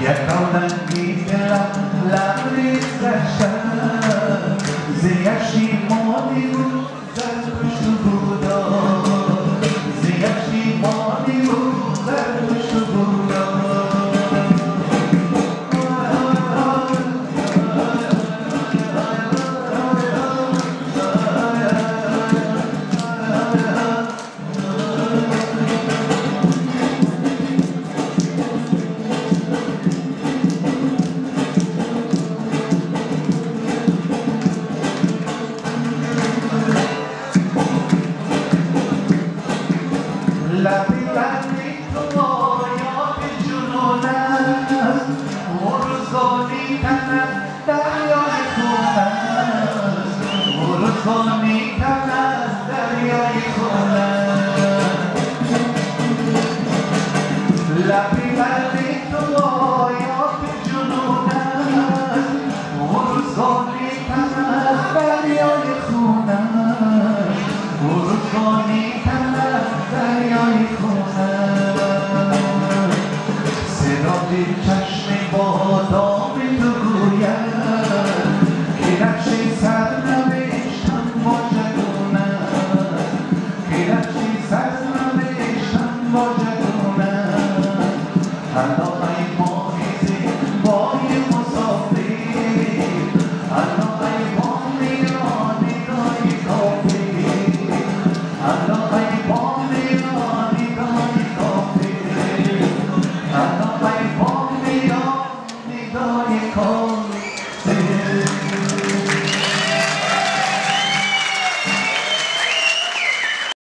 Y hasta una کنی کم از دریای کنم لبی بردی تو آیات جنونم مرزانی کم از دریای خونم مرزانی کم فریاد کنم. صدای چشم بادام تو گوید که نقش سر نوشتم با جگونم call.